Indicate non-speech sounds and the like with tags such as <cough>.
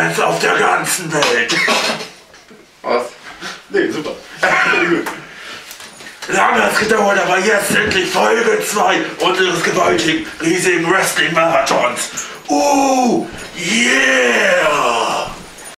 Fans auf der ganzen Welt. <laughs> Was? Nee, super. <laughs> Lange hat es gedauert, aber jetzt endlich Folge 2 unseres gewaltigen, riesigen Wrestling-Marathons.